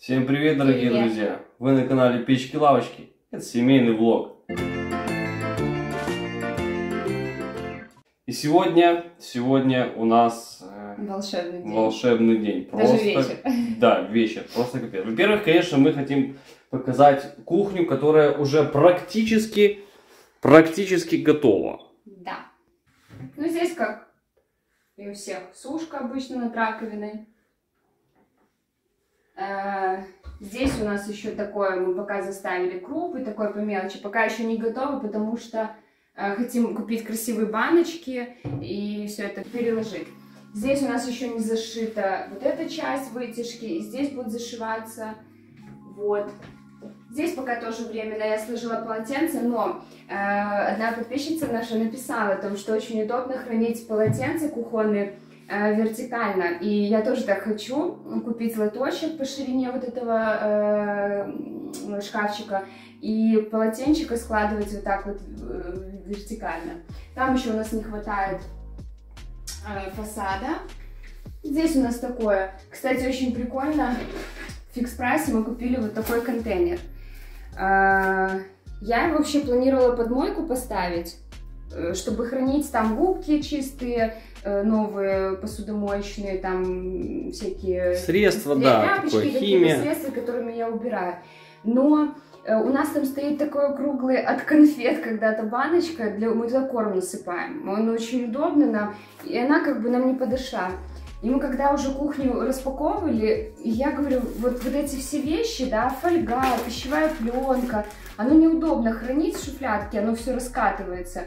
Всем привет, дорогие Привет. друзья! Вы на канале Печки-лавочки. Это семейный влог. И сегодня, сегодня у нас э, Волшебный день. волшебный день. Даже вечер. Да, вечер. Просто капец. Во-первых, конечно, мы хотим показать кухню, которая уже практически, практически готова. Да. Ну, здесь как и у всех. Сушка обычно над раковиной. Э, Здесь у нас еще такое, мы пока заставили крупы, такое по мелочи. Пока еще не готово, потому что э, хотим купить красивые баночки и все это переложить. Здесь у нас еще не зашита вот эта часть вытяжки, и здесь будет зашиваться. Вот. Здесь пока тоже временно я сложила полотенце, но э, одна подписчица наша написала о том, что очень удобно хранить полотенца кухонные вертикально. И я тоже так хочу купить лоточек по ширине вот этого э, шкафчика и полотенчика складывать вот так вот э, вертикально. Там еще у нас не хватает э, фасада. Здесь у нас такое. Кстати, очень прикольно. В фикс прайсе мы купили вот такой контейнер. А, Я вообще планировала под мойку поставить, э, чтобы хранить там губки чистые, э, новые посудомоечные, там всякие Средства, да, тряпочки, такое, химия. средства, которыми я убираю. Но э, у нас там стоит такой круглый от конфет когда-то баночка, для, мы туда корм насыпаем. Он очень удобный нам, и она как бы нам не подошла. И мы когда уже кухню распаковывали, я говорю, вот, вот эти все вещи, да, фольга, пищевая пленка, оно неудобно хранить в шуфлядке, оно все раскатывается.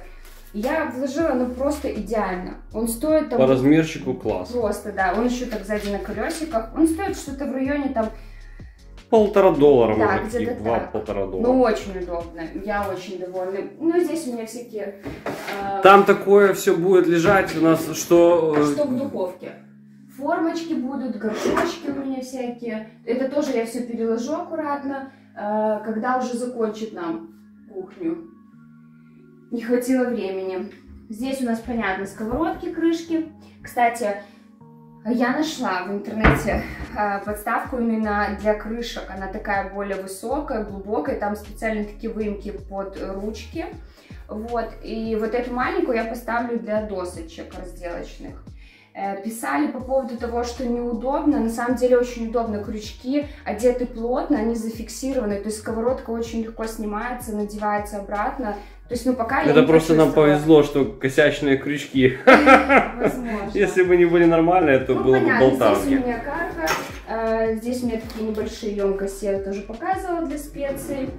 Я вложила, ну просто идеально. Он стоит там По размерчику класс. просто, да, он еще так сзади на колесиках. Он стоит что-то в районе там, Полтора доллара, Да, может, и два так. полтора доллара. ну очень удобно. Я очень довольна. Ну здесь у меня всякие, э, Там такое все будет лежать у нас, что... э, что в духовке. Формочки будут, горшочки у меня всякие. Это тоже я все переложу аккуратно, э, когда уже закончит нам кухню. Не хватило времени. Здесь у нас, понятно, сковородки, крышки. Кстати, я нашла в интернете э, подставку именно для крышек. Она такая более высокая, глубокая. Там специально такие выемки под ручки. Вот. И вот эту маленькую я поставлю для досочек разделочных. Э, Писали по поводу того, что неудобно. На самом деле очень удобно. Крючки одеты плотно, они зафиксированы. То есть сковородка очень легко снимается, надевается обратно. То есть, ну пока я Это не просто нам повезло, что косячные крючки. Возможно. Если бы не были нормальные, то Ну, было бы понятно, здесь у меня карка, э, здесь у меня такие небольшие емкости, я тоже показывала для специй.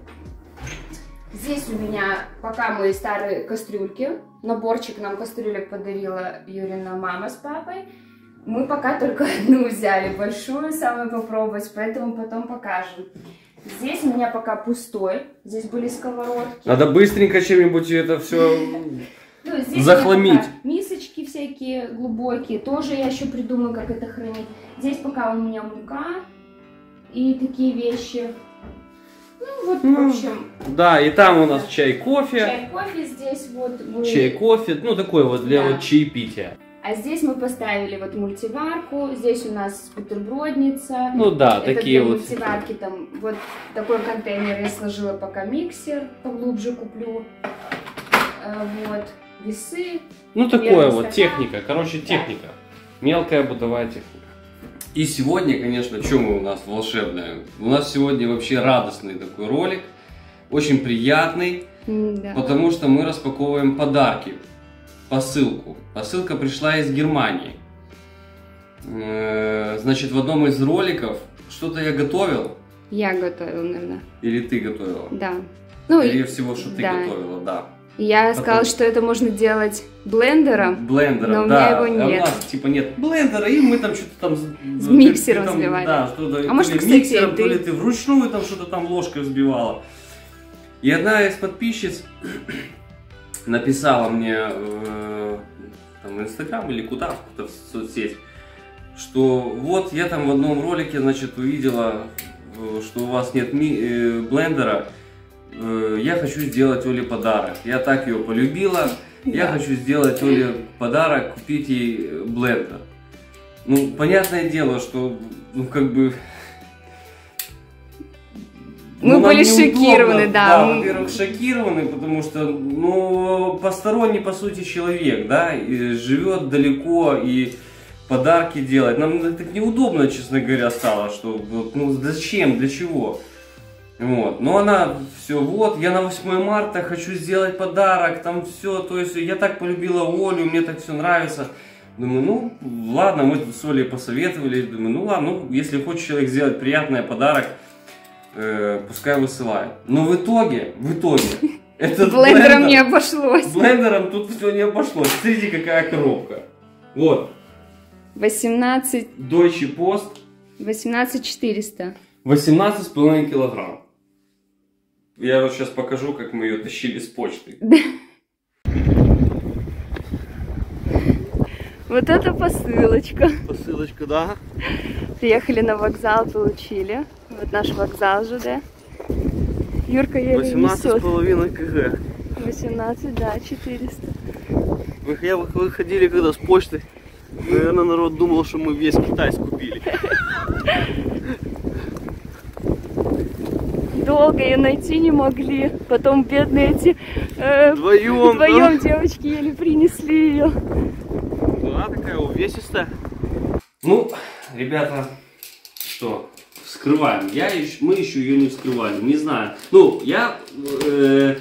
Здесь у меня пока мои старые кастрюльки. Наборчик нам кастрюлек подарила Юрина мама с папой. Мы пока только одну взяли, большую самую попробовать, поэтому потом покажем. Здесь у меня пока пустой, здесь были сковородки. Надо быстренько чем-нибудь это все... Ну, Захламить. мисочки всякие глубокие, тоже я еще придумаю, как это хранить. Здесь пока у меня мука и такие вещи. Ну, вот, Ну, в общем, Да, и там у нас чай, кофе. чай, кофе здесь вот. мы- Чай, кофе, ну такой вот для Да. вот чаепития. А здесь мы поставили вот мультиварку, здесь у нас бутербродница. Ну да, Это такие для вот. мультиварки там вот такой контейнер я сложила пока миксер, поглубже куплю. Э, Вот, весы, Ну такое вот, стакан. техника, короче, техника. Мелкая бытовая техника. И сегодня, конечно, что мы у нас волшебное? У нас сегодня вообще радостный такой ролик, очень приятный, да. потому что мы распаковываем подарки, посылку. Посылка пришла из Германии. Э, Значит, в одном из роликов что-то я готовил, Я готовила, наверное. или ты готовила? Да. Ну, и Скорее всего, что ты да. готовила, да. Я Потом- сказала, что это можно делать блендером. Блендера, Но у да. меня его А у нет. нас типа нет блендера, и мы там что-то там... С миксером там, взбивали. Да, что-то. А то может, ли кстати, миксером, ты- то ли ты вручную там что-то там ложкой взбивала. И одна из подписчиц написала мне э, там, в Инстаграм или куда, в какую-то в соцсеть, что вот я там в одном ролике, значит, увидела, э, что у вас нет ми- э, блендера, э, я хочу сделать Оле подарок. Я так ее полюбила, я Да. хочу сделать Оле подарок, купить ей э, блендер. Ну, понятное дело, что, ну, как бы, Мы ну, были шокированы, да. Да, во-первых, шокированы, потому что, ну, посторонний, по сути, человек, да, и живет далеко и подарки делать. Нам так неудобно, честно говоря, стало, что ну зачем, для чего? Вот. Но она все, вот, я на 8 марта хочу сделать подарок, там все, то есть я так полюбила Олю, мне так все нравится. Думаю, ну ладно, мы тут с Олей посоветовали, думаю, ну ладно, ну если хочет человек сделать приятный подарок, э, пускай высылает. Но в итоге, в итоге, этот Блендером блендер- не обошлось. Блендером тут все не обошлось. Смотрите, какая коробка. Вот, 18, Deutsche Post, 18 400. 18,5 килограмм. Я вот сейчас покажу, как мы ее тащили с почты. Вот это посылочка. Посылочка, да? Приехали на вокзал, получили. Вот наш вокзал ЖД. Юрка еле. 18,5 кг. 18, да, 400. Вы, я, вы выходили когда с почты, наверное, народ думал, что мы весь Китай скупили. Долго ее найти не могли. Потом бедные эти э, Вдвоем, вдвоем девочки еле принесли ее. Да, такая увесистая. Ну, ребята, что, вскрываем. Я еще, мы еще ее не вскрывали, не знаю. Ну, я... э,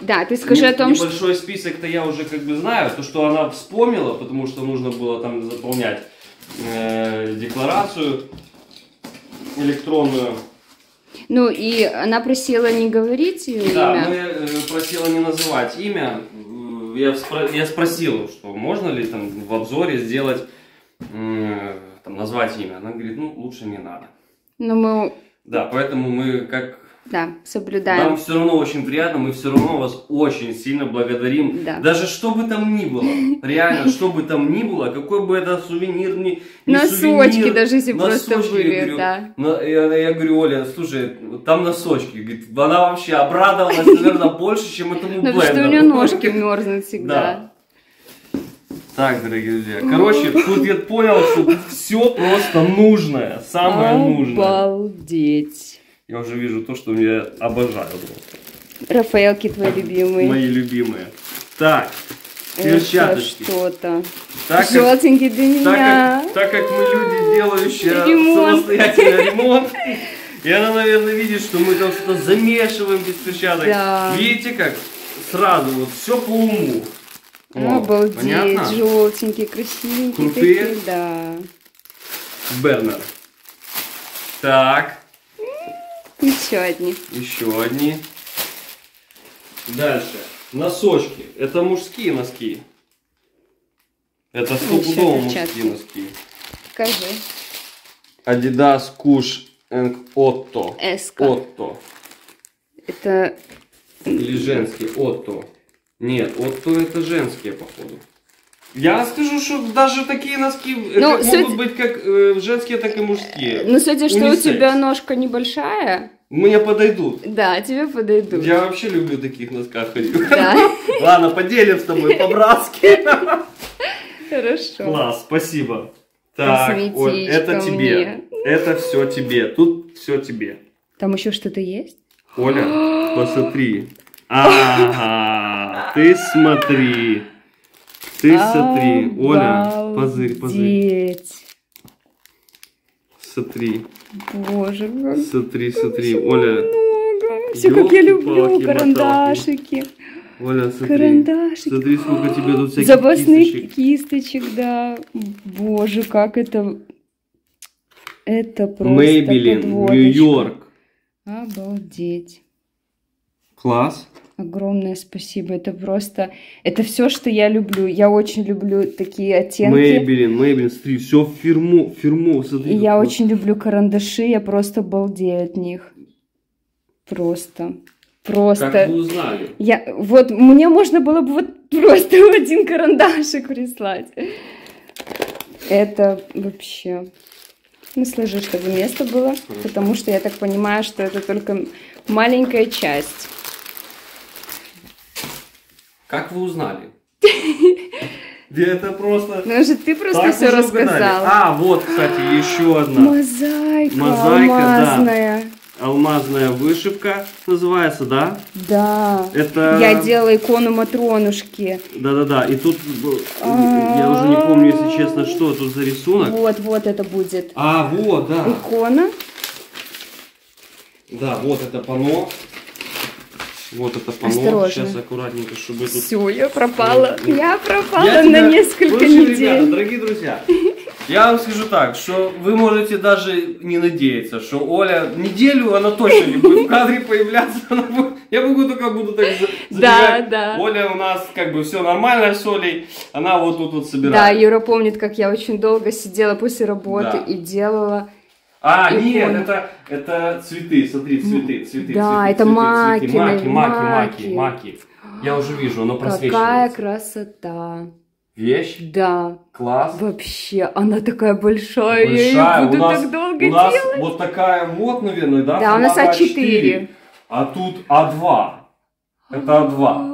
Да, ты скажи не- о том, что... Небольшой список-то я уже как бы знаю. То, что она вспомнила, потому что нужно было там заполнять э, декларацию электронную. Ну, и она просила не говорить ее Да, имя. мы э, просила не называть имя. Я, спро- я спросил, что можно ли там в обзоре сделать, там, назвать имя. Она говорит, ну, лучше не надо. Но мы, Да, поэтому мы как... да, Нам соблюдаем. все равно очень приятно, мы все равно вас очень сильно благодарим. Да. Даже что бы там ни было, реально, что бы там ни было, какой бы это сувенир ни, ни Носочки сувенир, даже если просто носочки, были, я говорю, да. на- я, я говорю, Оля, слушай, там носочки. Говорит, она вообще обрадовалась, наверное, больше, чем этому Ну, потому что у блендеру. нее ножки мерзнут всегда. Да. Так, дорогие друзья, короче, тут я понял, что все просто нужное, самое нужное. Обалдеть. Я уже вижу то, что я обожаю просто. Рафаэлки твои любимые. Мои любимые. Так, Это перчаточки. что-то. Так как, Желтенький для так, меня. как, так как мы люди, делающие Ремонт. самостоятельно ремонт, и она, наверное, видит, что мы там что-то замешиваем без перчаток. Да. Видите как? Сразу вот все по уму. О, Обалдеть. Понятно? Желтенькие, красивенькие Крутые? такие, да. Бернер. Так, Еще одни. еще одни. Дальше. Носочки. Это мужские носки. Это стопудово мужские носки. Покажи. Adidas Kush Otto. Эска. Otto. Это Или женский Otto. Нет, Otto это женские, походу. Я скажу, что даже такие носки э, Ну, как суть- могут быть как э, женские, так и мужские. Ну, судя, что у тебя ножка небольшая, Мне подойдут. да, тебе подойдут. Я вообще люблю таких носках ходить. Да, Ладно, поделим с тобой по-братски. хорошо. Класс, спасибо. Так, Оль, это тебе. мне. Это все тебе. Тут все тебе. Там еще что-то есть? Оля, посмотри. Ага, ты смотри. Ты смотри. Оля, позырь, позырь. Смотри, Боже, как смотри, смотри. Оля, много. Все, как я люблю, карандашики. Оля, смотри. Карандашики. Смотри, сколько тебе тут всяких Запасных кисточек. кисточек, да. Боже, как это... Это просто подводочка. Нью-Йорк. Обалдеть. Класс. Огромное спасибо. Это просто... Это все, что я люблю. Я очень люблю такие оттенки. Мейбелин, Мейбелин, смотри, все фирму, фирму, смотри. И я какой. очень люблю карандаши. Я просто балдею от них. Просто. Просто. Как вы узнали? Я, вот, мне можно было бы вот просто один карандашик прислать. Это вообще... Ну, сложи, чтобы место было, потому что я так понимаю, что это только маленькая часть. Как вы узнали? Это просто... Ну же ты просто Так все рассказал. А, вот, кстати, еще одна. Мозаика, Мозаика, да. алмазная. алмазная вышивка называется, да? Да. Это... Я делала икону Матронушки. Да-да-да, и тут, э, я уже не помню, если честно, что тут за рисунок. Вот, вот это будет. А, вот, да. Икона. Да, вот это пано. Вот это. Осторожно. Сейчас аккуратненько, чтобы тут... Все, я пропала. Ой, Я пропала Я на тебя- несколько В общем, недель. ребята, дорогие друзья, я вам скажу так, что вы можете даже не надеяться, что Оля неделю, она точно не будет в кадре появляться. Будет- Я могу только буду так за- Да, забегать. да. Оля у нас как бы все нормально с Олей, она вот тут вот Да, собирает. Юра помнит, как я очень долго сидела после работы Да. и делала. А, иконы. нет, это, это цветы, смотри, цветы, цветы, Да, цветы, это цветы, маки, цветы, маки, маки, маки. маки. Я уже вижу, оно Какая просвечивается. красота. Вещь, Да, класс. вообще, она такая большая, я ее Большая. буду у нас, так долго у нас делать. вот такая вот, наверное, да? Да, у нас формата А4. А тут А2. Это А2.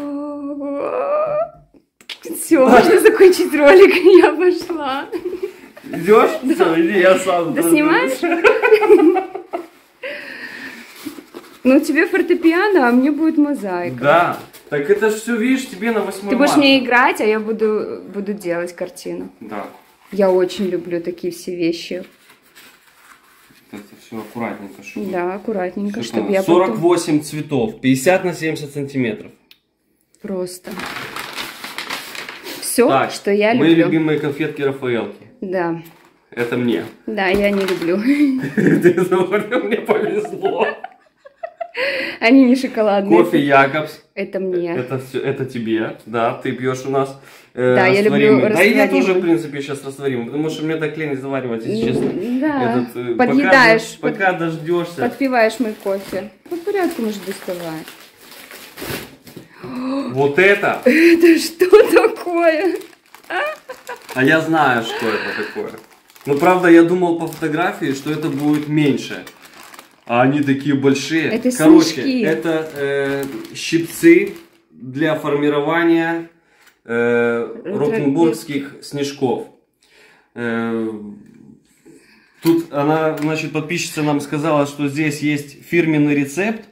Все, можно закончить ролик, я пошла. Идешь? Все, иди, я сам. Ты снимаешь? Ну, тебе фортепиано, а мне будет мозаика. Да. Так это же все, видишь, тебе на 8 Ты будешь марта. мне играть, а я буду, буду делать картину. Да. Я очень люблю такие все вещи. Это все аккуратненько. Чтобы... Да, аккуратненько, Всё чтобы я потом 48 цветов, 50 на 70 сантиметров. просто... Все, Так, что я Мои люблю. любимые конфетки Рафаэлки. Да, Это мне. да, я не люблю. Ты говорил, мне повезло. Они не шоколадные. Кофе Якобс. Это мне. Это все, это тебе, да, ты пьешь у нас. э, Да, я люблю. Да и я тоже, в принципе, сейчас растворимый, потому что мне так лень заваривать, если честно. Да, Этот, э, подъедаешь, Пока, пока дождешься. подпиваешь мой кофе. По порядку можешь доставать. Вот это, Это что такое? А я знаю, что это такое. Но правда, я думал по фотографии, что это будет меньше. А они такие большие. Это Короче, снежки. это э, щипцы для формирования э, ротенбургских снежков. Э, Тут она, значит, подписчица нам сказала, что здесь есть фирменный рецепт.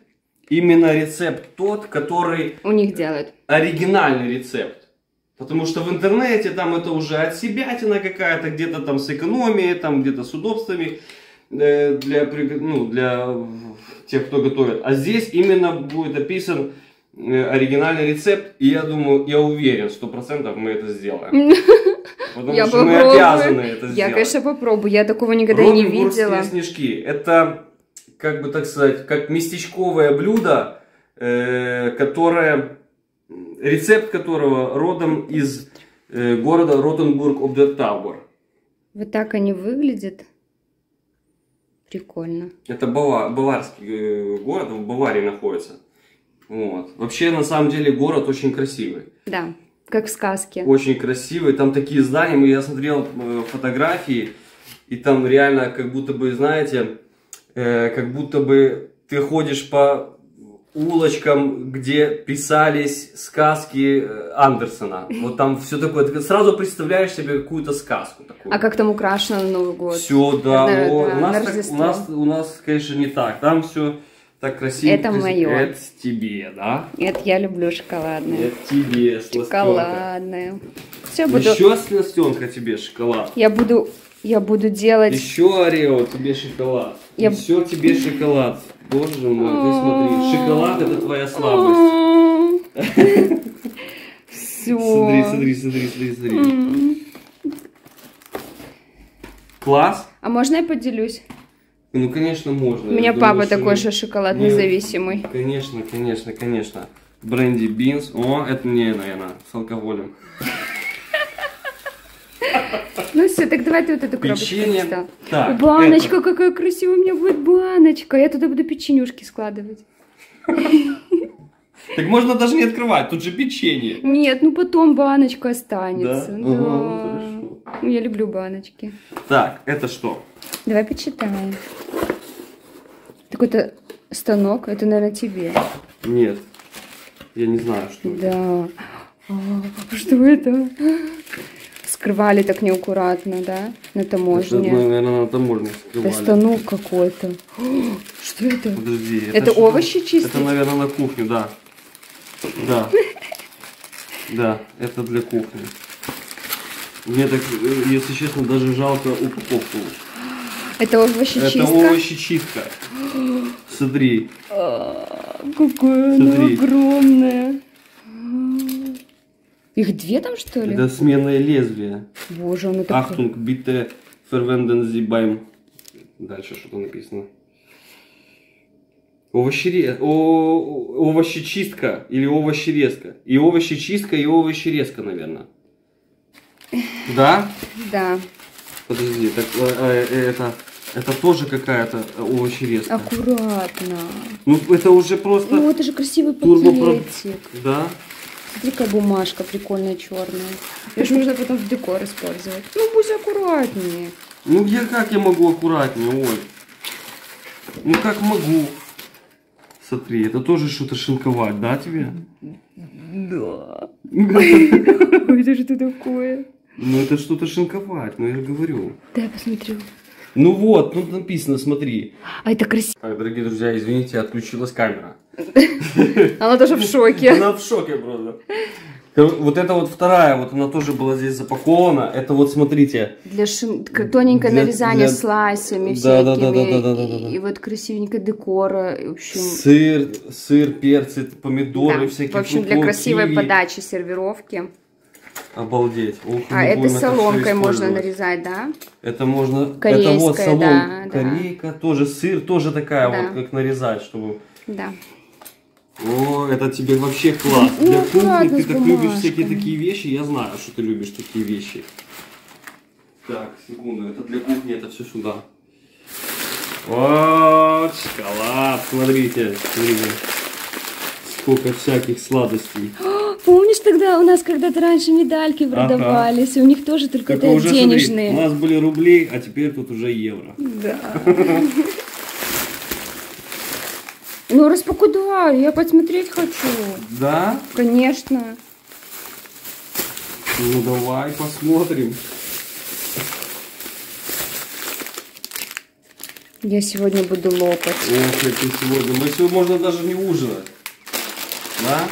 Именно рецепт тот, который У них делают. оригинальный рецепт. Потому что в интернете там это уже от себятина какая-то, где-то там с экономией, там где-то с удобствами э, для, ну, для тех, кто готовит. А здесь именно будет описан э, оригинальный рецепт, и я думаю, я уверен, сто процентов мы это сделаем. Потому Я что мы попробую. обязаны это сделать. Я, конечно, попробую. Я такого никогда не видела. снежки. Это, как бы так сказать, как местечковое блюдо, э, которое, рецепт которого родом из э, города Ротенбург об дер. Вот так они выглядят. Прикольно. Это бава- баварский э, город, в Баварии находится. Вот. Вообще, на самом деле, город очень красивый. Да, как в сказке. Очень красивый. Там такие здания. Я смотрел э, фотографии, и там реально как будто бы, знаете, э, как будто бы ты ходишь по улочкам, где писались сказки э, Андерсона. Вот там все такое. Ты сразу представляешь себе какую-то сказку такую. А как там украшено на Новый год? Все, да. Да, о, да, у, нас на так- у, нас, у нас, конечно, не так. Там все так красиво. Это красиво. моё. Это тебе, да? Нет, я люблю шоколадное. Это тебе, сластенка. Шоколадное. Все буду. Еще сластенка тебе шоколад. Я буду. Я буду делать. Еще Орео, тебе шоколад. Я- Все тебе шоколад. Боже мой, ты смотри. Шоколад это твоя слабость. Все. Смотри, смотри, смотри, смотри, смотри. Класс? А можно я поделюсь? Ну, конечно, можно. У меня Я думаю, папа что такой же шоколадный Нет. зависимый. Конечно, конечно, конечно. Бренди Бинс. О, это мне, наверное, с алкоголем. Ну все, так давай ты вот эту коробочку Печенье. достал. Так, баночка, это- какая красивая у меня будет баночка. Я туда буду печенюшки складывать. Так можно даже не открывать, тут же печенье. Нет, ну потом баночка останется. Да? Ну Ну, Я люблю баночки. Так, это что? Давай почитаем. Такой-то станок, это, наверное, тебе. Нет. Я не знаю, что. это. Да. А, что это? Скрывали так неаккуратно, да? На Это, таможне. наверное, на таможне Это скрывали. станок какой-то. Что это? Подожди. Это что-то- овощи чистить? Это, наверное, на кухню, да. Да. Да, это для кухни. Мне так, э, если честно, даже жалко упаковку. Это овощечистка? Это овощечистка. Смотри. А, Какая она Смотри. Их две там, что ли? Это сменное лезвие. Боже, такое. Achtung, bitte verwenden Sie beim... Дальше что-то написано. Овощере... О... Овощечистка или овощерезка. И овощечистка, и овощерезка, наверное. Да? Да, Подожди, так э, э, это, это тоже какая-то овощерезка. аккуратно. Ну, это уже просто... Ну, это же красивый пакетик. Да? Смотри, какая бумажка прикольная черная. Ее же можно потом в декор использовать. Ну, будь аккуратнее. Ну, я как я могу аккуратнее, ой. Ну, как могу. Смотри, это тоже что-то шинковать, да, тебе? Да. Это что такое? Ну, это что-то шинковать, ну, я же говорю. Дай я посмотрю. Ну вот, тут написано, смотри. А это красиво. Так, дорогие друзья, извините, отключилась камера. Она тоже в шоке. Она в шоке просто. Вот это вот вторая, вот она тоже была здесь запакована. Это вот, смотрите, Для шин... тоненькое Для- нарезание для- слайсами Да, да, да, всякими. да, да, да, да, да. И, и вот красивенько декора. В общем, сыр, сыр, перцы, помидоры, да. всякие в общем для красивой киви. подачи сервировки. Обалдеть. Ух, А это соломкой можно использовать. нарезать, да? Это можно... это Корейская, вот солом, да, да. корейка, тоже сыр, тоже такая Да. вот, как нарезать, чтобы... Да. О, это тебе вообще класс. Ну, Для кухни ты так любишь всякие такие вещи. Я знаю, что ты любишь такие вещи. Так, секунду, это для кухни, это все сюда. Вот, шоколад, смотрите, смотрите. Сколько всяких сладостей. Помнишь тогда у нас когда-то раньше медальки Ага. продавались, и у них тоже только Только это уже, смотри, денежные. у нас были рубли, а теперь тут уже евро. Да. Ну распакуй, я посмотреть хочу. Да? Конечно. Ну давай посмотрим. Я сегодня буду лопать. Ох, это сегодня. Мы сегодня можно даже не ужинать. Да?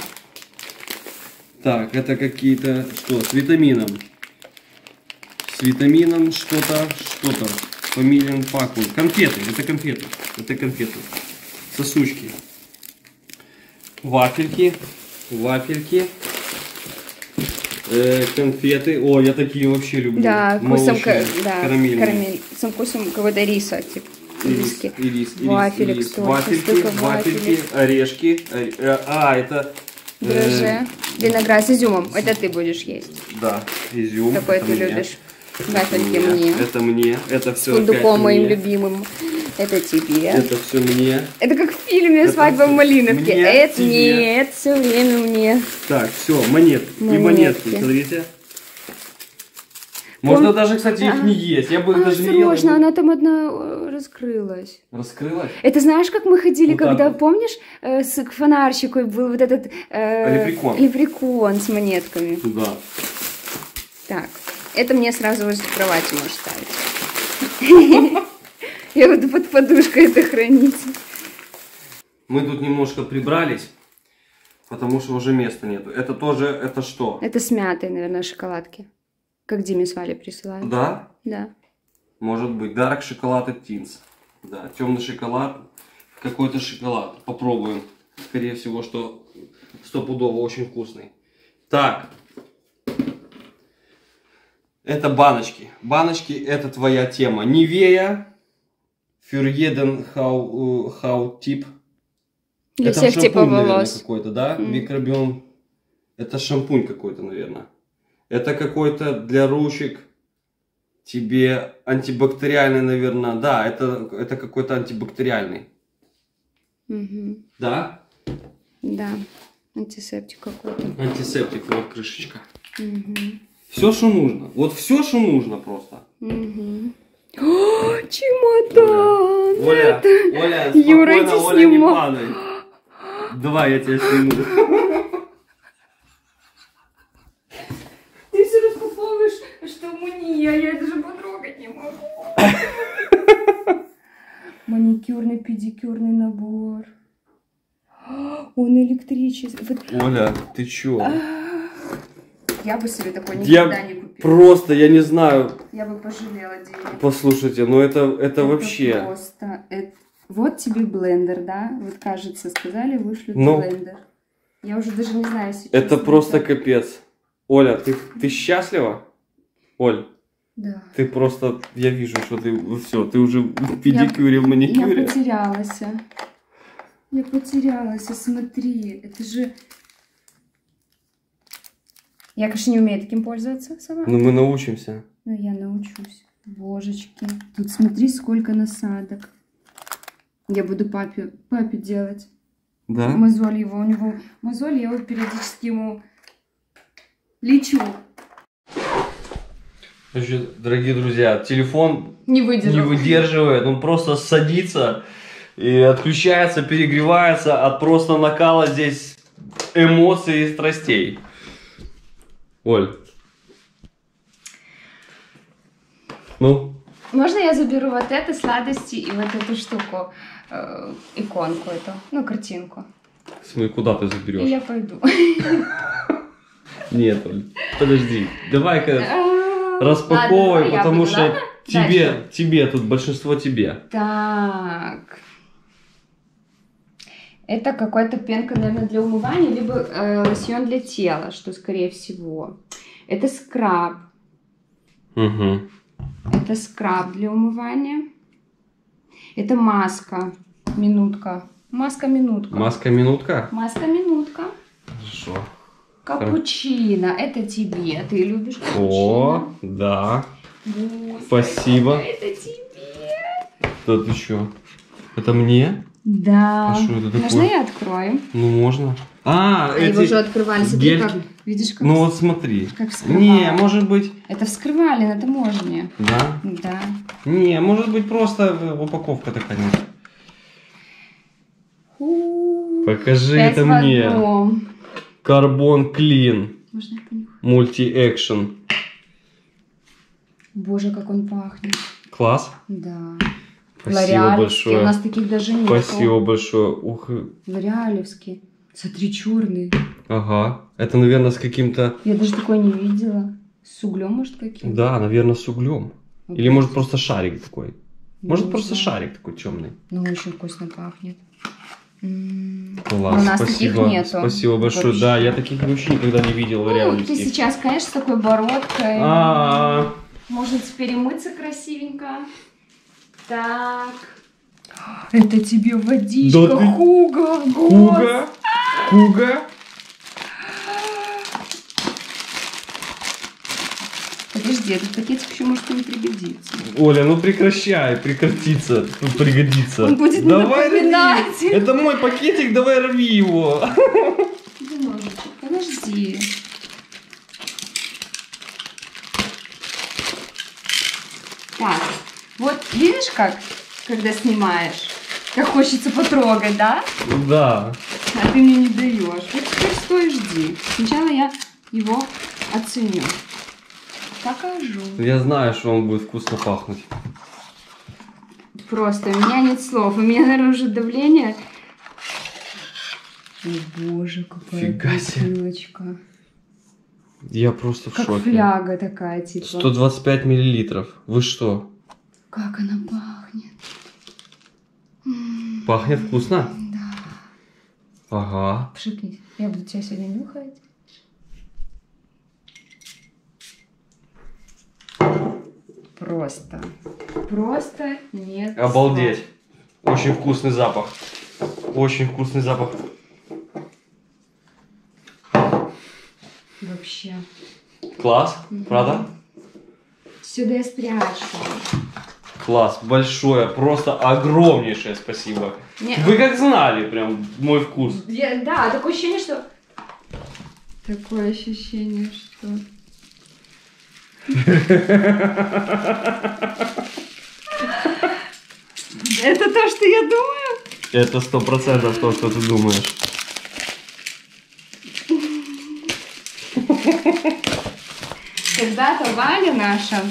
Так, это какие-то, что, с витамином. С витамином что-то, что-то. Фамилиан пакун. Конфеты, это конфеты. Это конфеты. Сосучки. Вафельки. Вафельки. Э, конфеты. О, я такие вообще люблю. Да, вкусом Молочные, да, карамельные. карамель. С вкусом какого-то риса, типа Ирис, ирис, ирис, Вафелек ирис. столько, Вафельки, столько вафельки, вафелек. орешки. Э, А, это... э, Дрожже. Виноград с изюмом. Это ты будешь есть. Да, изюм. Какой ты мне. любишь. Вафельки Мне. мне. Это мне. Это С все фундуком моим мне. любимым. Это тебе. Это все мне. Это как в фильме Это «Свадьба в Малиновке». мне, Это тебе. это все время мне. Так, все, монет. И Монетки. монетки, смотрите. Можно Пом- даже, кстати, их А. не есть. Я бы их А, даже не ел. осторожно, она там одна э, раскрылась. Раскрылась? Это знаешь, как мы ходили, так когда, помнишь, э, с, к фонарщику был вот этот... э, Лепрекон. лепрекон с монетками. Туда. Так, это мне сразу возле кровати можешь ставить. Я буду под подушкой это хранить. Мы тут немножко прибрались, потому что уже места нету. Это тоже, это что? Это с мятой, наверное, шоколадки. Как Диме с Валей присылают. Да? Да. Может быть. Дарк шоколад и тинс. Да, темный шоколад. Какой-то шоколад. Попробуем. Скорее всего, что стопудово очень вкусный. Так. Это баночки. Баночки это твоя тема. Нивея. Хау, э, хау тип. Для это всех шампунь, типов наверное, волос. какой-то, да? Мгм. Микробиом. Это шампунь какой-то, наверное. Это какой-то для ручек. Тебе антибактериальный, наверное. Да, это, это какой-то антибактериальный. Мгм. Да? Да. Антисептик какой-то. Антисептик, вот крышечка. Мгм. Все, что нужно. Вот все, что нужно просто. Мгм. О, чемодан! Оля, это... Оля, спокойно, Юра, Оля, снимай. не падай. Давай, я тебя сниму. Ты все распаковываешь, что муния, а я даже потрогать не могу. Маникюрный, педикюрный набор. Он электрический. Оля, ты чё? А -а -а. Я бы себе такой Я никогда не купила. Просто, я не знаю. Я бы пожалела денег. Послушайте, ну это, это Это вообще... просто... это- Вот тебе блендер, да? Вот, кажется, сказали, вышлют Ну. блендер. Я уже даже не знаю сейчас. Это просто капец. Оля, ты, ты счастлива? Оль, Да. ты просто... Я вижу, что ты... Все, ты уже в педикюре, в Я маникюре. потерялась. а. Я потерялась, а смотри, это же... Я, конечно, не умею таким пользоваться сама, Ну мы научимся. но я научусь. Божечки, тут смотри, сколько насадок. Я буду папе, папе делать. Да? Мозоль его, у него мозоль, я вот периодически ему лечу. Значит, дорогие друзья, телефон Не не выдерживает, он просто садится и отключается, перегревается от просто накала здесь эмоций и страстей. Оль. Ну, Можно я заберу вот это, сладости и вот эту штуку, э, иконку эту, ну, картинку. смотри, куда ты заберешь? я пойду. Нет, Оль, подожди. Давай-ка Ладно, распаковывай, потому что тебе, тебе тут большинство тебе. Так. Это какой-то пенка, наверное, для умывания, либо э, лосьон для тела, что скорее всего. Это скраб. Угу. Это скраб для умывания. Это маска. Минутка. Маска-минутка. Маска-минутка? Маска-минутка. Хорошо. Капучино. Это тебе. Ты любишь О, капучино? да. Вот. Спасибо. Это тебе. Да ты чё? Это мне? Да. А что это такое? Можно я открою? Ну, можно. А, А эти... его уже открывали. Смотри, гельки? как. Видишь, как, Ну вот смотри. как вскрывали. Не, может быть... Это вскрывали на таможне. Да? Да. Не, может быть просто упаковка такая. нет. Фу. Покажи Пять это мне. Карбон Клин. Можно я понюхаю? Мульти-экшен. Боже, как он пахнет. Класс. Да. Спасибо Лореалевский. большое. У нас таких даже нет. Спасибо большое. Ух, Лореалевский. Смотри, черный. ага. Это, наверное, с каким-то... Я даже такой не видела. С углем, может, каким? Да, наверное, с углем. Или может просто шарик такой. Может просто шарик такой темный. Ну, очень вкусно пахнет. М. Класс, у нас спасибо. таких нету. Спасибо большое. Вообще. Да, я таких вообще никогда не видел Ну, ты сейчас, конечно, с такой бородкой. А, Можно теперь и мыться красивенько. Так. Это тебе водичка, Да ты- Хуга. Хуга? Хуга? Подожди, этот пакетик еще может не пригодиться. Оля, ну прекращай, прекратиться, тут пригодится. Он будет давай рви. напоминать. Это мой пакетик, давай рви его. Ножичек? Подожди. Так, вот видишь как, когда снимаешь, как хочется потрогать, да? Да. А ты мне не даешь. Вот теперь стой и жди. Сначала я его оценю. Покажу. Я знаю, что он будет вкусно пахнуть. Просто у меня нет слов. У меня, наверное, уже давление. О боже, какая Фига бутылочка. Я просто в Как шоке. фляга такая, типа. 125 миллилитров. Вы что? Как она пахнет. Пахнет вкусно? Да. Ага. Пшикни. Я буду тебя сегодня нюхать. Просто. Просто нет. Обалдеть. Очень вкусный запах. Очень вкусный запах. слов. Вообще. Класс, Мгм. правда? Сюда я спрячу. Класс, большое, просто огромнейшее спасибо. Не, Вы как знали прям мой вкус. я- да, такое ощущение, что... Такое ощущение, что... Это то, что я думаю? Это сто процентов то, что ты думаешь. Когда-то Валя наша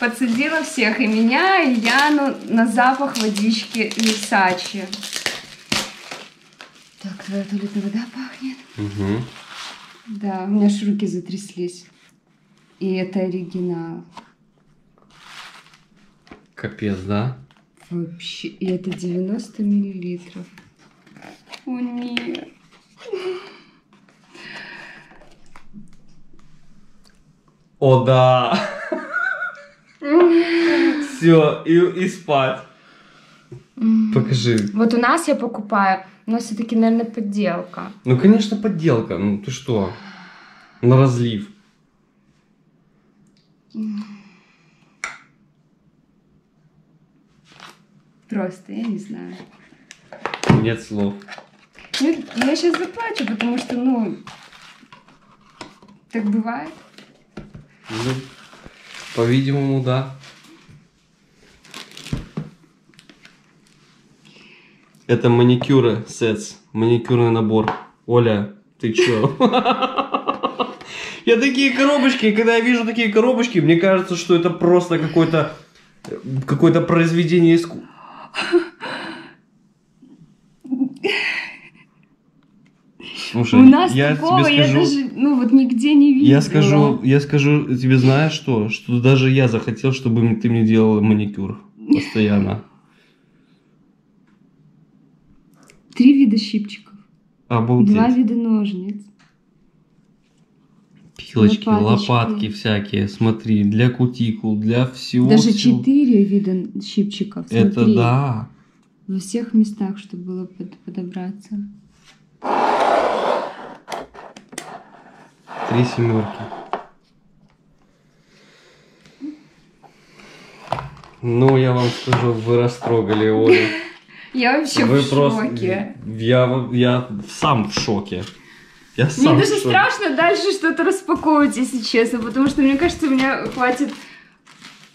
подсадила всех, и меня, и Яну, на запах водички Версачи. Так, твоя туалетная вода пахнет. Угу. Да, у меня аж руки затряслись. И это оригинал. Капец, да? Вообще, и это 90 миллилитров. О, нет. О, да. Все, и, и спать. Покажи. Вот у нас я покупаю, нас все-таки, наверное, подделка. Ну, конечно, подделка. Ну, ты что? На разлив. Просто, я не знаю. Нет слов. Ну, я сейчас заплачу, потому что, ну, так бывает. Ну, по-видимому, да. Это маникюры сетс, маникюрный набор. Оля, ты чё? Я такие коробочки, когда я вижу такие коробочки, мне кажется, что это просто какое-то какое-то произведение искусства. Слушай, У нас я такого тебе я скажу, даже, ну, вот нигде не видела. я скажу, я скажу тебе, знаешь что? Что даже я захотел, чтобы ты мне делала маникюр постоянно. Три вида щипчиков, Обалдеть. два вида ножниц. Пилочки, лопаточки. лопатки всякие, смотри, для кутикул, для всего. Даже всего. четыре вида щипчиков. Это смотри. да. Во всех местах, чтобы было под- подобраться. Три семерки. Ну, я вам скажу, вы растрогали Олю. Я вообще Вы в просто... шоке. Я, я сам в шоке. Я Мне сам в даже шоке. страшно дальше что-то распаковывать, если честно, потому что мне кажется, у меня хватит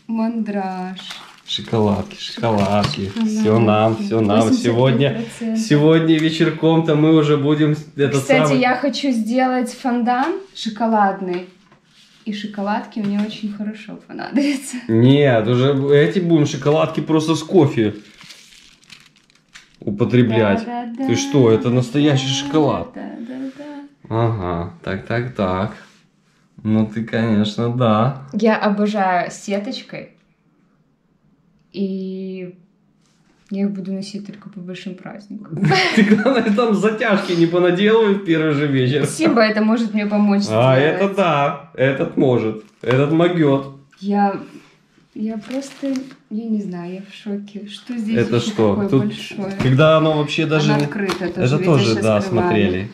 мандраж. Шоколадки, шоколадки. Шоколадки. Все нам, все нам. 85%. Сегодня, сегодня вечерком-то мы уже будем этот Кстати, самый... я хочу сделать фондан шоколадный. И шоколадки мне очень хорошо понадобятся. Нет, уже эти будем шоколадки просто с кофе употреблять. Да-да-да, Ты что, это настоящий шоколад. Да-да-да. Ага, так, так, так. Ну ты, конечно, да. Я обожаю сеточкой. И я их буду носить только по большим праздникам. Ты, главное, там затяжки не понаделывай в первый же вечер. Спасибо, это может мне помочь А, сделать. это да, этот может, этот могет. Я, я просто, я не знаю, я в шоке. Что здесь Это что? такое Тут, большое? когда оно вообще даже... Она не- открыта тоже. Это тоже, да, открываю. смотрели.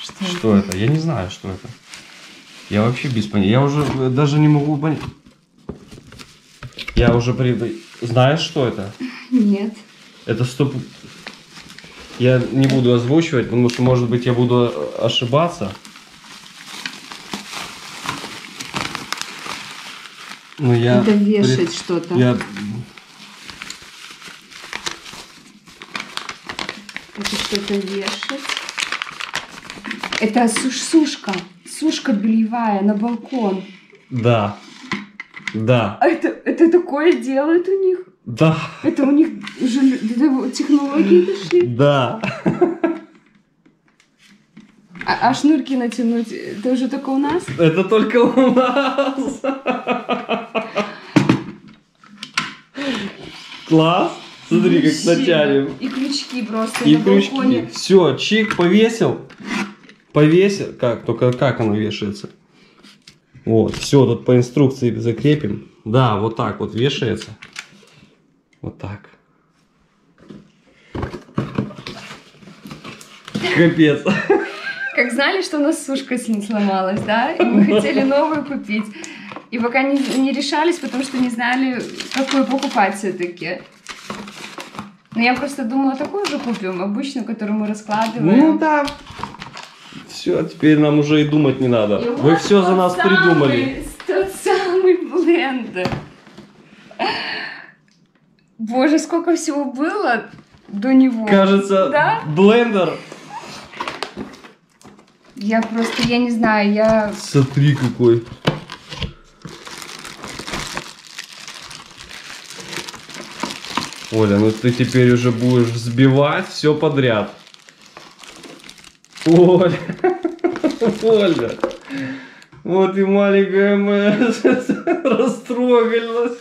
Что, Что это? Я не знаю, что это. Я вообще без понятия. Я уже даже не могу понять. Я уже при... Знаешь, что это? Нет. Это стоп... Я не буду озвучивать, потому что, может быть, я буду э, ошибаться. Но я... При- вешать что-то. Я... Это что-то вешать. Это суш- сушка. Сушка бельевая на балкон. Да. Да. А это, это такое делают у них? Да. Это у них уже технологии дошли? Да. А, а шнурки натянуть, это уже только у нас? Это только у нас. Класс. Смотри, как натянем. И крючки просто И на крючки. балконе. Все, чик повесил. Повесил. Как? Только как оно вешается? Вот, все, тут по инструкции закрепим. Да, вот так вот вешается. Вот так. Капец. Как знали, что у нас сушка сломалась, да? И мы хотели новую купить. И пока не, не решались, потому что не знали, какую покупать все-таки. Но я просто думала, такую же купим, обычную, которую мы раскладываем. Ну да. Все, теперь нам уже и думать не надо. И Вы вот все за нас самый- придумали. Тот самый блендер. Боже, сколько всего было до него. Кажется, Да? блендер. Я просто, я не знаю, я... Смотри какой. Оля, ну ты теперь уже будешь взбивать все подряд. Оля, Оля, вот и маленькая моя растрогалась.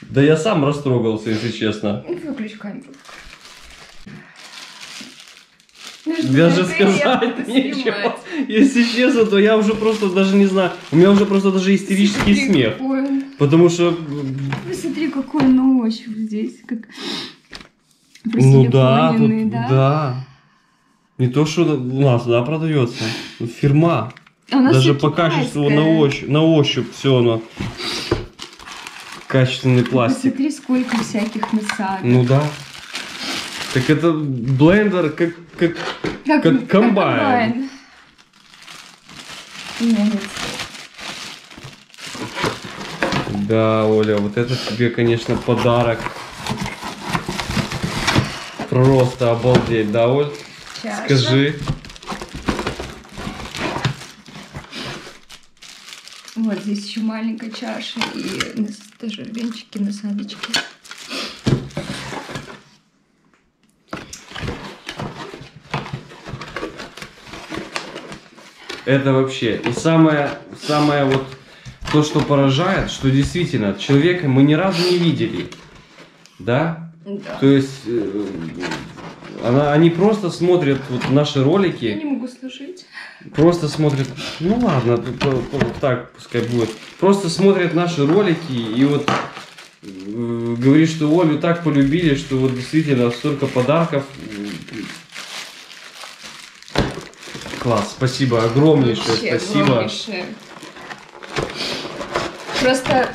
Да я сам растрогался, если честно. Выключи камеру. Даже сказать нечего. Если честно, то я уже просто даже не знаю. У меня уже просто даже истерический смех. Потому что... Посмотри, какой ночь здесь. Как... Ну да, тут, да, да. Не то, что у нас, да, продается. Фирма. А даже по качеству на ощупь, на ощупь все оно. Качественный пластик. Посмотри, сколько всяких насадок. Ну да. Так это блендер как, как, как, как комбайн. комбайн. Да, Оля, вот это тебе, конечно, подарок. Просто обалдеть, да, Оль? Чаша. Скажи. Вот здесь еще маленькая чаша и тоже венчики, насадочки. Это вообще. И самое, самое вот то, что поражает, что действительно человека мы ни разу не видели. Да? Да. То есть э, она, они просто смотрят вот наши ролики. Я не могу слушать. Просто смотрят, ну ладно, так пускай будет. Просто смотрят наши ролики и вот э, говорит, что Олю так полюбили, что вот действительно столько подарков Класс, спасибо, огромнейшее Вообще, спасибо. Огромнейшее. Просто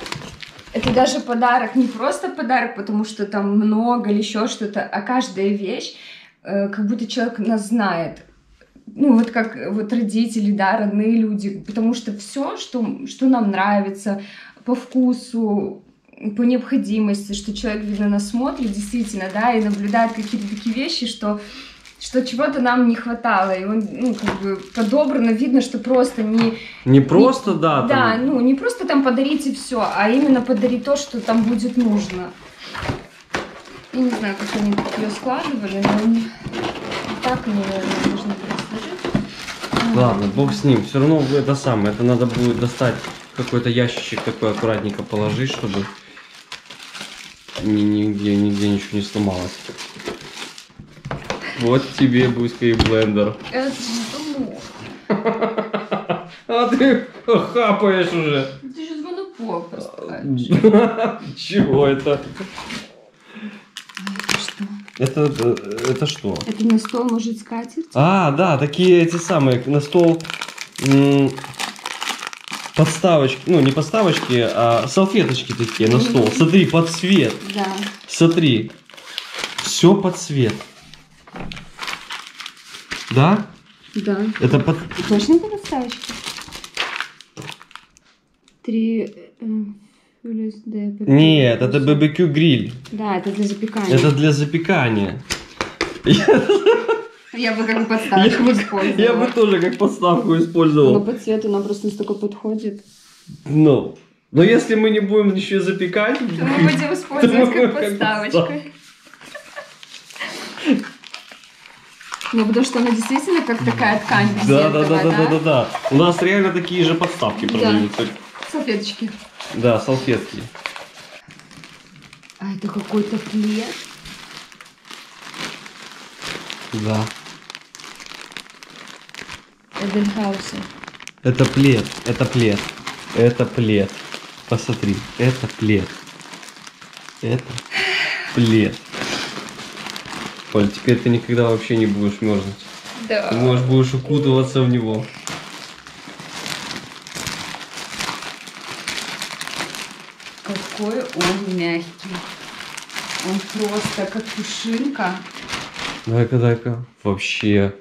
это даже подарок, не просто подарок, потому что там много или еще что-то, а каждая вещь, э, как будто человек нас знает. Ну, вот как вот родители, да, родные люди, потому что все, что, что нам нравится по вкусу, по необходимости, что человек, видно, нас смотрит действительно, да, и наблюдает какие-то такие вещи, что что чего-то нам не хватало, и он, ну, как бы подобрано, видно, что просто не... Не просто, не, да. Да, там... ну, не просто там подарить и все, а именно подарить то, что там будет нужно. Я не знаю, как они ее складывали, но так наверное, должны были Ладно, бог с ним. Все равно это самое, это надо будет достать какой-то ящичек такой аккуратненько положить, чтобы нигде, нигде ничего не сломалось. Вот тебе, Буська, и блендер. Это А ты хапаешь уже. Ты же звонок просто. Чего это? Это, это, это что? Это на стол может скатерть? А, да, такие эти самые, на стол подставочки, ну не подставочки, а салфеточки такие на стол. Смотри, под цвет. Да. Смотри, все под цвет. Да? Да. Это под... Точно это подставочки? Три... Э, Нет, это BBQ гриль. Да, это для запекания. Это для запекания. Я бы как подставку я использовала. Я бы тоже как подставку использовал. Но по цвету нам просто настолько подходит. Ну, но если мы не будем еще запекать... То мы будем использовать как подставочку. Ну, потому что она действительно как такая ткань. Да, да, да, да, да, да, да. У нас реально такие же подставки продаются. Салфеточки. Да, салфетки. А это какой-то плед? Да. Эденхаусе. Это плед, это плед, это плед. Посмотри, это плед. Это плед. Оль, теперь ты никогда вообще не будешь мерзнуть. Да. Ты можешь будешь укутываться в него. Какой он мягкий. Он просто как пушинка. Дай-ка, дай-ка. Вообще.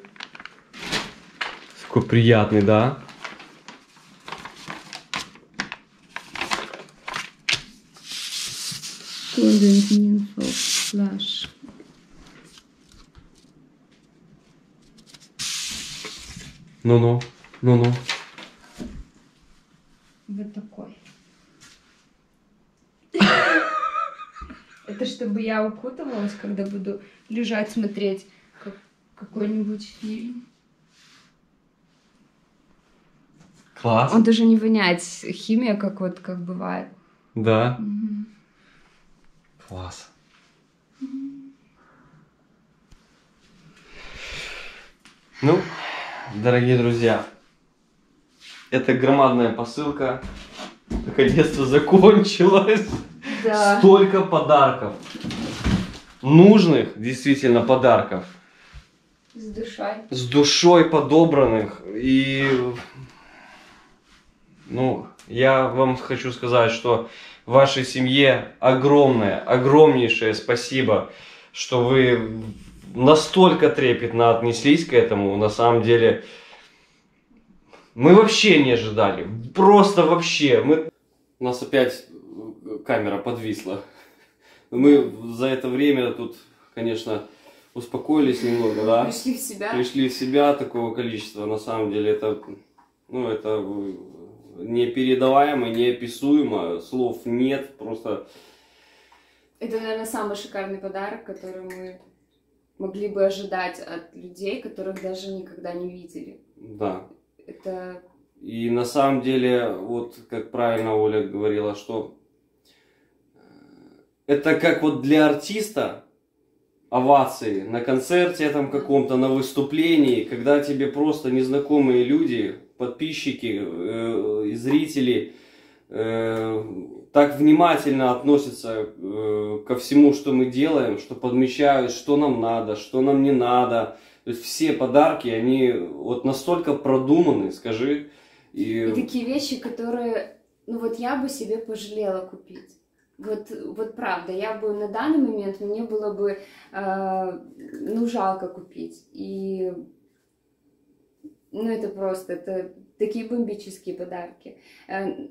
Такой приятный, да? Golden Flash. Ну-ну, ну-ну. Вот такой. Это чтобы я укутывалась, когда буду лежать, смотреть как, какой-нибудь фильм. Класс. Он даже не воняет. Химия, как вот как бывает. Да. Мгм. Класс. Ну, дорогие друзья, эта громадная посылка наконец-то закончилась. Да. Столько подарков. Нужных, действительно, подарков. С душой. С душой подобранных. И, ну, я вам хочу сказать, что вашей семье огромное, огромнейшее спасибо, что вы настолько трепетно отнеслись к этому. На самом деле, мы вообще не ожидали. Просто вообще. Мы... У нас опять э, камера подвисла. Мы за это время тут, конечно, успокоились немного, да? Пришли в себя. Пришли в себя такого количества. На самом деле это, ну, это непередаваемо, неописуемо. Слов нет. Просто Это, наверное, самый шикарный подарок, который мы могли бы ожидать от людей, которых даже никогда не видели. да. Это И на самом деле, вот как правильно Оля говорила, что э, это как вот для артиста овации на концерте там каком-то, на выступлении, когда тебе просто незнакомые люди, подписчики э, и зрители э, так внимательно относятся э, ко всему, что мы делаем, что подмечают, что нам надо, что нам не надо. То есть все подарки, они вот настолько продуманы, скажи. И, и такие вещи, которые, ну вот я бы себе пожалела купить. Вот, вот правда, я бы на данный момент мне было бы э, ну жалко купить. И ну это просто, это такие бомбические подарки. Э,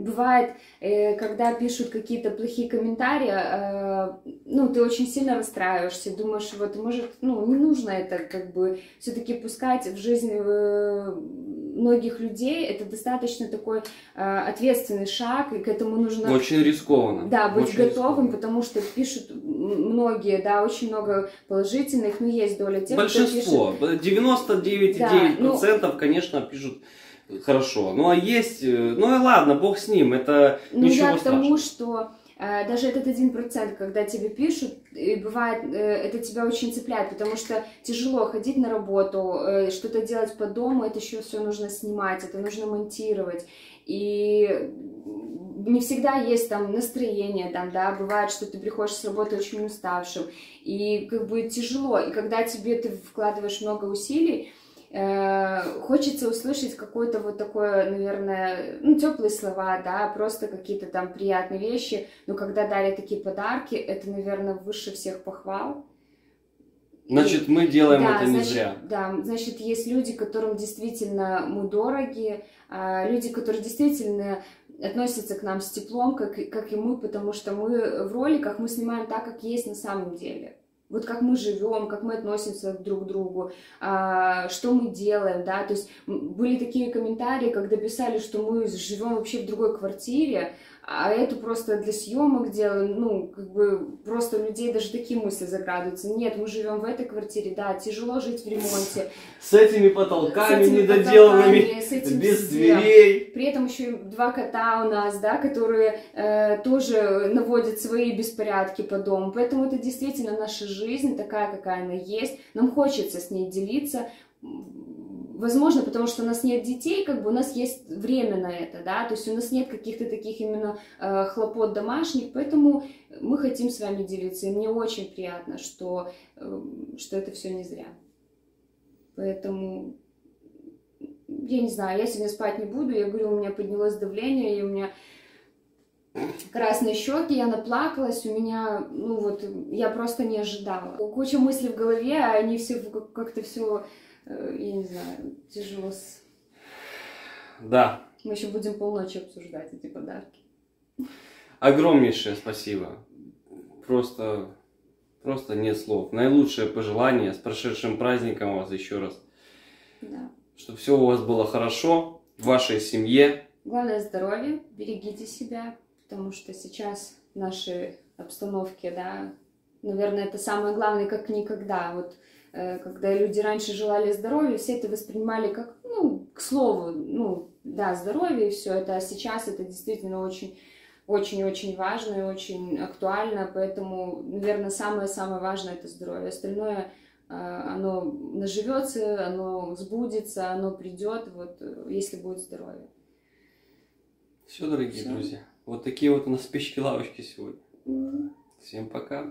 Бывает, э, когда пишут какие-то плохие комментарии, э, ну, ты очень сильно расстраиваешься, думаешь, вот, может, ну, не нужно это, как бы, все-таки пускать в жизнь э, многих людей, это достаточно такой ответственный шаг, и к этому нужно... Очень рискованно. Да, быть Очень готовым, рискованно. потому что пишут многие, да, очень много положительных, но есть доля тех, кто пишет... Большинство, 99,9% конечно, пишут хорошо. Ну а есть, э, ну и ладно, бог с ним, это Ну, ничего я к тому, страшного. что э, даже этот один процент, когда тебе пишут, и бывает, э, это тебя очень цепляет, потому что тяжело ходить на работу, э, что-то делать по дому, это еще все нужно снимать, это нужно монтировать. И не всегда есть там настроение, там, да, бывает, что ты приходишь с работы очень уставшим, и как бы тяжело, и когда тебе ты вкладываешь много усилий, хочется услышать какое-то вот такое, наверное, ну, теплые слова, да, просто какие-то там приятные вещи, но когда дали такие подарки, это, наверное, выше всех похвал. Значит, мы делаем Да, это не значит, зря. Да, значит, есть люди, которым действительно мы дороги, а, люди, которые действительно относятся к нам с теплом, как, как и мы, потому что мы в роликах мы снимаем так, как есть на самом деле. Вот как мы живем, как мы относимся друг к другу, а, что мы делаем, да, то есть были такие комментарии, когда писали, что мы живем вообще в другой квартире, а это просто для съемок делаем, ну, как бы просто людей даже такие мысли закрадываются. Нет, мы живем в этой квартире, да, тяжело жить в ремонте, С этими потолками с этими недоделанными, потолками, с этим без всем. дверей. При этом еще два кота у нас, да, которые э, тоже наводят свои беспорядки по дому. Поэтому это действительно наша жизнь, такая, какая она есть. Нам хочется с ней делиться. Возможно, потому что у нас нет детей, как бы у нас есть время на это, да, то есть у нас нет каких-то таких именно э, хлопот домашних, поэтому мы хотим с вами делиться, и мне очень приятно, что, э, что это все не зря. Поэтому я не знаю, я сегодня спать не буду. Я говорю, у меня поднялось давление, и у меня красные щеки, я наплакалась, у меня, ну вот, я просто не ожидала. Куча мыслей в голове, а они все как-то все, я не знаю, тяжело. с- Да, Мы еще будем полночи обсуждать эти подарки. огромнейшее спасибо. Просто, просто нет слов. Наилучшее пожелание с прошедшим праздником вас еще раз. Да. Чтобы все у вас было хорошо, в вашей семье. Главное здоровье, берегите себя, потому что сейчас наши обстановке, да, наверное, это самое главное, как никогда. Вот э, когда люди раньше желали здоровья, все это воспринимали как, ну, к слову, ну, да, здоровье и все это, а сейчас это действительно очень очень-очень важно и очень актуально, поэтому, наверное, самое-самое важное это здоровье. Остальное э, оно наживется, оно сбудется, оно придет, вот, если будет здоровье. Все, дорогие Все. друзья. Вот такие вот у нас печки-лавочки сегодня. Mm-hmm. Всем пока.